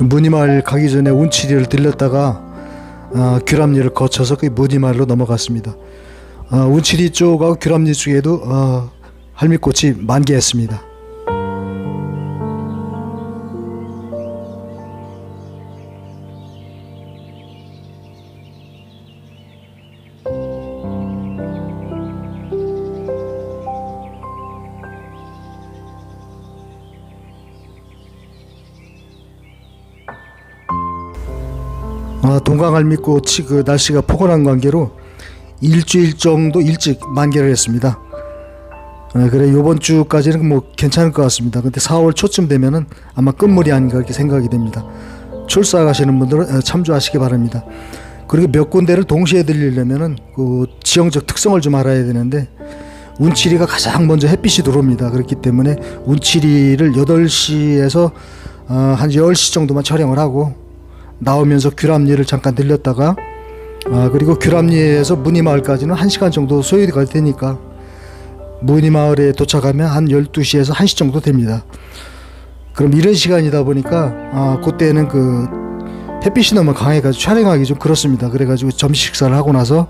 문이마을 가기 전에 운치리를 들렸다가 어, 규람리를 거쳐서 그 문이마을로 넘어갔습니다. 어, 운치리 쪽하고 규람리 쪽에도 어, 할미꽃이 만개했습니다. 아, 동강알미꽃이 그 날씨가 포근한 관계로 일주일 정도 일찍 만개를 했습니다. 아, 그래 요번 주까지는 뭐 괜찮을 것 같습니다. 근데 4월 초쯤 되면은 아마 끝물이 아닌가 이렇게 생각이 됩니다. 출사 가시는 분들은 어, 참조하시기 바랍니다. 그리고 몇 군데를 동시에 들리려면은 그 지형적 특성을 좀 알아야 되는데 운치리가 가장 먼저 햇빛이 들어옵니다. 그렇기 때문에 운치리를 8시에서 어, 한 10시 정도만 촬영을 하고 나오면서 규람리를 잠깐 들렸다가 아, 그리고 규람리에서 문이마을까지는 1시간 정도 소요가 되니까 문이마을에 도착하면 한 12시에서 1시 정도 됩니다. 그럼 이런 시간이다 보니까 아, 그때는 그 햇빛이 너무 강해가지고 촬영하기 좀 그렇습니다. 그래가지고 점심 식사를 하고 나서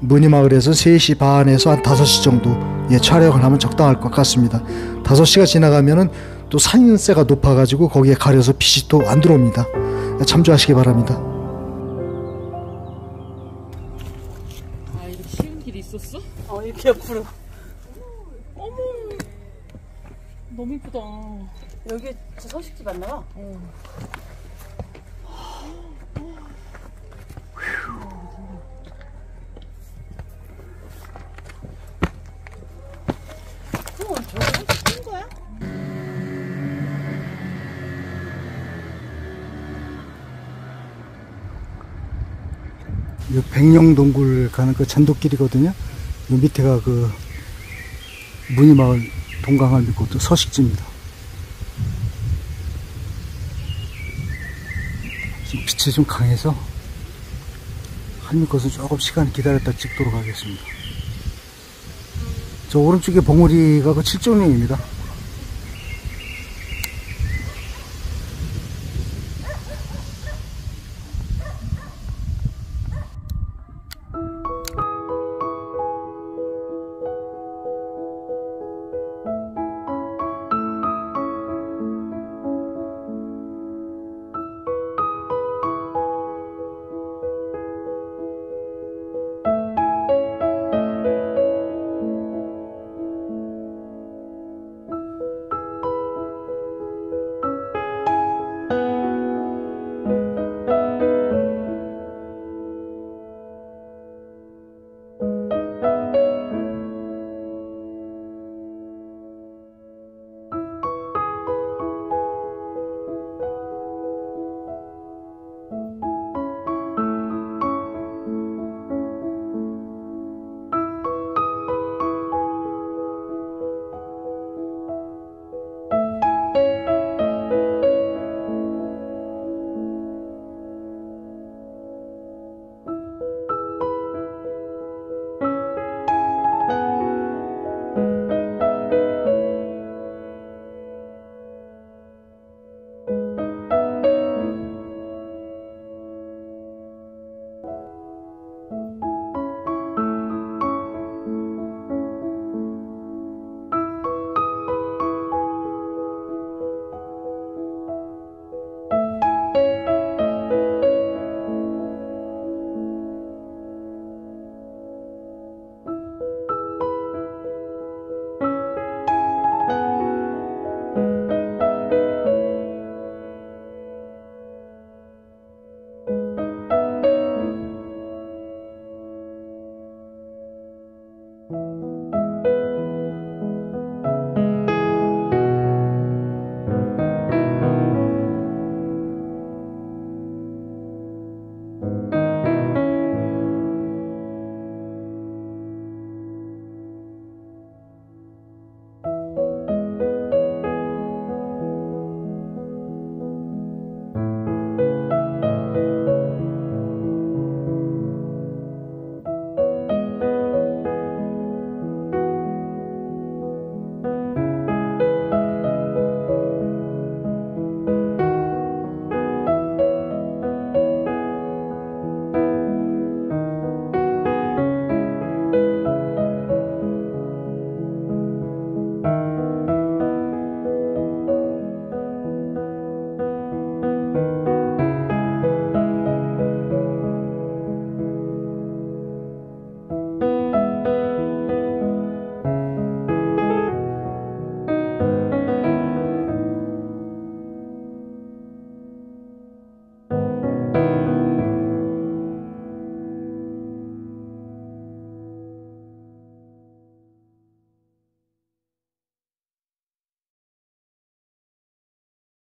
문이마을에서 3시 반에서 한 5시 정도 예, 촬영을 하면 적당할 것 같습니다. 5시가 지나가면은 또 산세가 높아가지고 거기에 가려서 빛이 또 안 들어옵니다. 참조하시기 바랍니다. 아 이렇게 쉬운 길이 있었어? 어 이렇게 옆으로 어머 너무 이쁘다 여기 저 서식지 맞나 봐. 어, 백령동굴 가는 그 잔도길이거든요. 이 밑에가 그 문이마을 동강을 믿고 또 서식지입니다. 지금 빛이 좀 강해서 한밑것은 조금 시간 기다렸다 찍도록 하겠습니다. 저 오른쪽에 봉우리가 그 칠종령입니다.